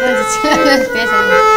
我也是了别生气